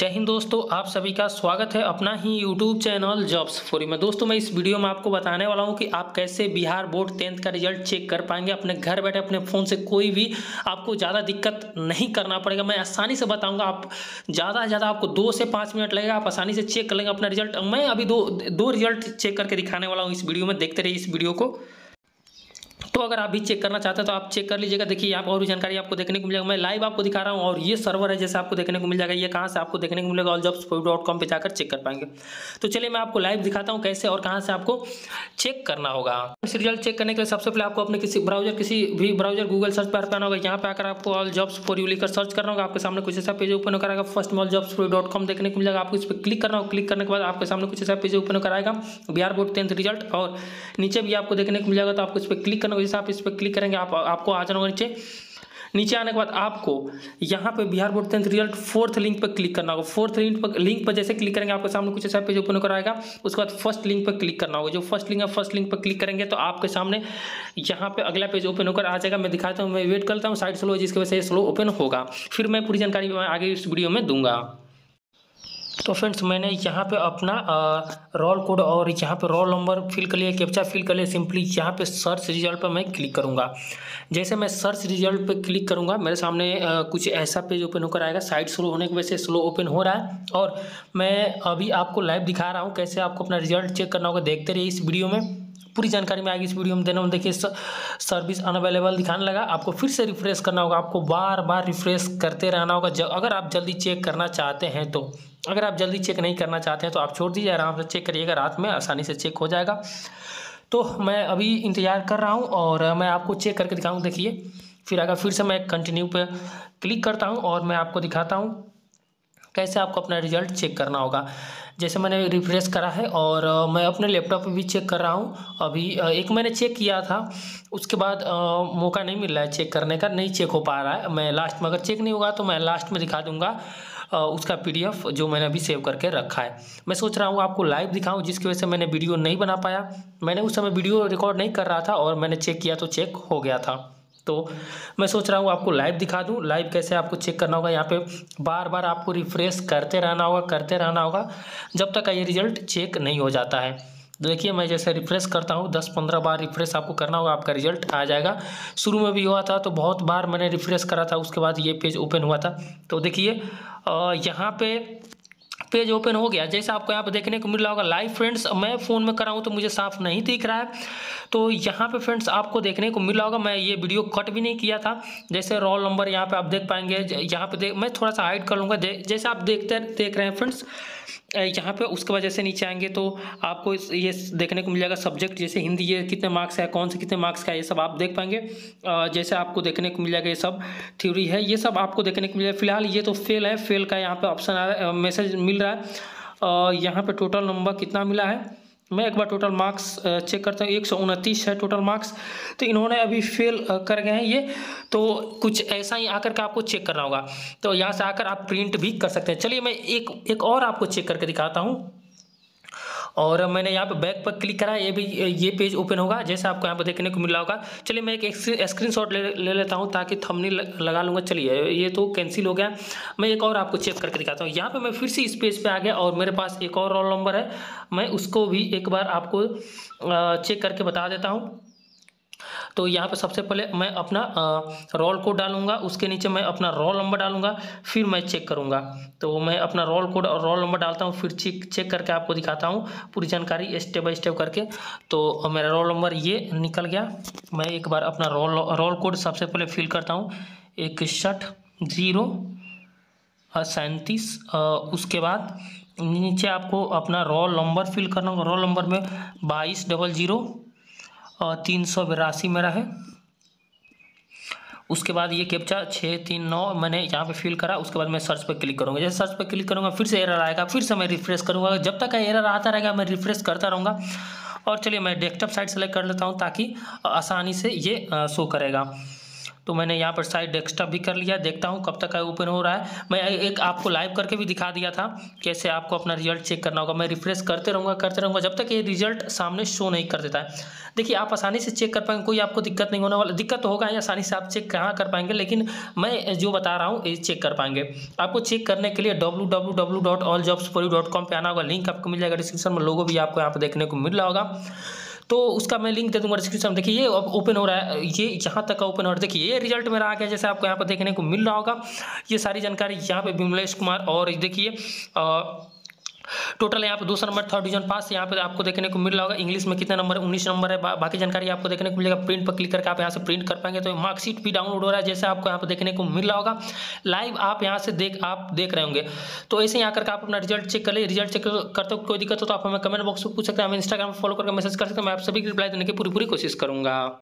जय हिंद दोस्तों, आप सभी का स्वागत है अपना ही यूट्यूब चैनल जॉब्स फोरी में। दोस्तों, मैं इस वीडियो में आपको बताने वाला हूँ कि आप कैसे बिहार बोर्ड टेंथ का रिज़ल्ट चेक कर पाएँगे। अपने घर बैठे, अपने फ़ोन से कोई भी आपको ज़्यादा दिक्कत नहीं करना पड़ेगा। मैं आसानी से बताऊँगा, आप ज़्यादा से ज़्यादा आपको दो से पाँच मिनट लगेगा। आप आसानी से चेक कर लेंगे अपना रिज़ल्ट। मैं अभी दो दो रिज़ल्ट चेक करके दिखाने वाला हूँ इस वीडियो में। देखते रहिए इस वीडियो को। तो अगर आप भी चेक करना चाहते हैं तो आप चेक कर लीजिएगा। देखिए, यहाँ पर और भी जानकारी आपको देखने को मिलेगा। मैं लाइव आपको दिखा रहा हूँ और ये सर्वर है जैसे आपको देखने को मिल जाएगा। ये कहाँ से आपको देखने को मिलेगा? ऑल जॉब्स डॉट कॉम पर जाकर चेक कर पाएँगे। तो चलिए, मैं आपको लाइव दिखाता हूँ कैसे और कहाँ से आपको चेक करना होगा। रिज़ल्ट चेक करने के लिए सबसे पहले आपको अपने किसी ब्राउज़र किसी भी ब्राउज़र गूगल सर्च पर करना होगा। यहाँ पर आकर आपको ऑल जॉब्स फॉर यू लिखकर सर्च करना होगा। आपके सामने कुछ ऐसा पेज ओपन कराएगा। First all jobs dot com देखने को मिलेगा। आपको इस पर क्लिक करना होगा क्लिक करने के बाद आपके सामने कुछ ऐसा पेज ओपन कराएगा। बिहार बोर्ड टेंथ रिज़ल्ट और नीचे भी आपको देखने को मिल जाएगा तो आपको इस पर क्लिक करना होगा जैसे आप इस पर क्लिक करेंगे, आप, आपको आ जाना होगा नीचे। नीचे आने के बाद आपको यहाँ पे Bihar board tenth result fourth link पर क्लिक करना होगा। फोर्थ लिंक पर लिंक पर जैसे क्लिक करेंगे, आपके सामने कुछ ऐसा पेज ओपन होकर आएगा। उसके बाद फ़र्स्ट लिंक पर क्लिक करना होगा। जो फ़र्स्ट लिंक है फ़र्स्ट लिंक पर क्लिक करेंगे तो आपके सामने यहाँ पे अगला पेज ओपन होकर आ जाएगा। मैं दिखाता हूँ, मैं वेट करता हूँ। साइड स्लो जिसकी वजह से स्लो ओपन होगा। फिर मैं पूरी जानकारी आगे इस वीडियो में दूँगा। तो फ्रेंड्स मैंने यहाँ पे अपना रोल कोड और यहाँ पे रोल नंबर फिल कर लिया कैप्चा फिल कर लिया सिंपली यहाँ पे सर्च रिज़ल्ट पर मैं क्लिक करूँगा। जैसे मैं सर्च रिज़ल्ट पे क्लिक करूँगा मेरे सामने आ, कुछ ऐसा पेज ओपन होकर आएगा साइट स्लो होने की वजह से स्लो ओपन हो रहा है। और मैं अभी आपको लाइव दिखा रहा हूँ कैसे आपको अपना रिज़ल्ट चेक करना होगा देखते रहिए इस वीडियो में। पूरी जानकारी में आगे इस वीडियो में देना देखिए सर्विस अनअवेलेबल दिखाने लगा। आपको फिर से रिफ्रेश करना होगा आपको बार बार रिफ्रेश करते रहना होगा। अगर आप जल्दी चेक करना चाहते हैं तो। अगर आप जल्दी चेक नहीं करना चाहते हैं तो आप छोड़ दीजिए, आराम से चेक करिएगा, रात में आसानी से चेक हो जाएगा। तो मैं अभी इंतज़ार कर रहा हूँ और मैं आपको चेक करके दिखाऊँ, देखिए। फिर अगर फिर से मैं कंटिन्यू पे क्लिक करता हूँ और मैं आपको दिखाता हूँ कैसे आपको अपना रिज़ल्ट चेक करना होगा। जैसे मैंने रिफ्रेश करा है और मैं अपने लैपटॉप पे भी चेक कर रहा हूँ। अभी एक मैंने चेक किया था, उसके बाद मौका नहीं मिल रहा है चेक करने का, नहीं चेक हो पा रहा है। मैं लास्ट में अगर चेक नहीं होगा तो मैं लास्ट में दिखा दूँगा। उसका पीडीएफ जो मैंने अभी सेव करके रखा है। मैं सोच रहा हूँ आपको लाइव दिखाऊँ, जिसकी वजह से मैंने वीडियो नहीं बना पाया। मैंने उस समय वीडियो रिकॉर्ड नहीं कर रहा था और मैंने चेक किया तो चेक हो गया था। तो मैं सोच रहा हूँ आपको लाइव दिखा दूँ। लाइव कैसे आपको चेक करना होगा, यहाँ पे बार बार आपको रिफ्रेश करते रहना होगा, करते रहना होगा, जब तक ये रिज़ल्ट चेक नहीं हो जाता है। देखिए, मैं जैसे रिफ्रेश करता हूँ दस पंद्रह बार रिफ्रेश आपको करना होगा, आपका रिज़ल्ट आ जाएगा। शुरू में भी हुआ था तो बहुत बार मैंने रिफ्रेश करा था, उसके बाद ये पेज ओपन हुआ था। तो देखिए यहाँ पे पेज ओपन हो गया। जैसे आपको यहाँ पर देखने को मिल रहा होगा लाइव फ्रेंड्स मैं फ़ोन में कराऊँ तो मुझे साफ़ नहीं दिख रहा है। तो यहाँ पे फ्रेंड्स आपको देखने को मिल रहा होगा, मैं ये वीडियो कट भी नहीं किया था। जैसे रोल नंबर यहाँ पे आप देख पाएँगे, यहाँ पे देख मैं थोड़ा सा हाइड कर लूँगा। जैसे आप देखते देख रहे हैं फ्रेंड्स यहाँ पे उसके वजह से नीचे आएँगे तो आपको ये देखने को मिल जाएगा सब्जेक्ट जैसे हिंदी ये कितने मार्क्स है, कौन से कितने मार्क्स का ये सब आप देख पाएँगे। जैसे आपको देखने को मिल जाएगा ये सब थ्योरी है। ये सब आपको देखने को मिल जाएगा। फ़िलहाल ये तो फेल है फेल का यहाँ पे ऑप्शन आ रहा है मैसेज मिल रहा है। यहाँ पे टोटल नंबर कितना मिला है? मैं एक बार टोटल मार्क्स चेक करता हूँ। एक सौ उनतीस है टोटल मार्क्स तो इन्होंने अभी फेल कर गए हैं ये। तो कुछ ऐसा ही आकर के आपको चेक करना होगा। तो यहाँ से आकर आप प्रिंट भी कर सकते हैं। चलिए मैं एक एक और आपको चेक करके दिखाता हूँ। और मैंने यहाँ पे बैक पर क्लिक करा ये भी ये पेज ओपन होगा जैसे आपको यहाँ पर देखने को मिला होगा। चलिए मैं एक स्क्रीन शॉट ले, ले लेता हूँ ताकि थमनी लगा लूँगा। चलिए ये तो कैंसिल हो गया। मैं एक और आपको चेक करके दिखाता हूँ। यहाँ पर मैं फिर से इस पेज पर आ गया और मेरे पास एक और रोल नंबर है। मैं उसको भी एक बार आपको चेक करके बता देता हूँ। तो यहाँ पे सबसे पहले मैं अपना रोल कोड डालूँगा, उसके नीचे मैं अपना रोल नंबर डालूँगा, फिर मैं चेक करूँगा। तो मैं अपना रोल कोड और रोल नंबर डालता हूँ, फिर चेक चेक करके आपको दिखाता हूँ, पूरी जानकारी स्टेप बाय स्टेप करके। तो मेरा रोल नंबर ये निकल गया। मैं एक बार अपना रोल रोल कोड सबसे पहले फिल करता हूँ। इकसठ, ज़ीरो सैंतीस उसके बाद नीचे आपको अपना रोल नंबर फिल करना होगा। रोल नंबर में बाईस डबल ज़ीरो तीन सौ बिरासी मेरा है। उसके बाद ये कैप्चा छः, तीन, नौ मैंने यहाँ पे फिल करा। उसके बाद मैं सर्च पर क्लिक करूँगा। जैसे सर्च पर क्लिक करूँगा, फिर से एरर आएगा, फिर से मैं रिफ्रेश करूँगा। जब तक एरर आता रहेगा, मैं रिफ्रेश करता रहूँगा। और चलिए मैं डेस्कटॉप साइट सेलेक्ट कर लेता हूँ ताकि आसानी से ये शो करेगा। तो मैंने यहाँ पर साइड डेस्कटॉप भी कर लिया, देखता हूँ कब तक ओपन हो रहा है। मैं एक आपको लाइव करके भी दिखा दिया था, कैसे आपको अपना रिज़ल्ट चेक करना होगा। मैं रिफ्रेश करते रहूँगा करते रहूँगा, जब तक ये रिज़ल्ट सामने शो नहीं कर देता है। देखिए, आप आसानी से चेक कर पाएँगे, कोई आपको दिक्कत नहीं होने वाला, दिक्कत तो होगा ही, आसानी से आप चेक कहाँ कर पाएँगे, लेकिन मैं जो बता रहा हूँ, ये चेक कर पाएँगे। आपको चेक करने के लिए W W W dot all jobs पर आना होगा लिंक आपको मिल जाएगा डिस्क्रिप्शन में, लोगों भी आपको यहाँ पर देखने को मिल रहा होगा। तो उसका मैं लिंक दे दूँगा डिस्क्रिप्शन में। देखिए, ये ओपन हो रहा है। ये यहाँ तक का ओपन हो रहा है। देखिए, ये रिज़ल्ट मेरा आ गया, जैसे आपको यहाँ पर देखने को मिल रहा होगा। ये सारी जानकारी यहाँ पर विमलेश कुमार और देखिए टोटल यहाँ पे दूसरा नंबर थर्ड डिवीज़न पास यहाँ पे आपको देखने को मिल रहा होगा। इंग्लिश में कितना नंबर है? उन्नीस नंबर है। बा, बाकी जानकारी आपको देखने को मिलेगा। प्रिंट पर क्लिक करके आप यहाँ से प्रिंट कर पाएँगे। तो मार्कशीट भी डाउनलोड हो रहा है जैसे आपको यहाँ पे देखने को मिल रहा होगा। लाइव आप यहाँ से देख आप देख रहे होंगे। तो ऐसे यहाँ करके आप अपना रिज़ल्ट चेक कर ले। रिज़ल्ट चेक करते कोई दिक्कत हो तो आप हमें कमेंट बॉक्स में पूछ सकते हैं। हमें इंस्टाग्राम पर फॉलो करके मैसेज कर सकते हैं। मैं आप सभी की रिप्लाई देने की पूरी पूरी कोशिश करूँगा।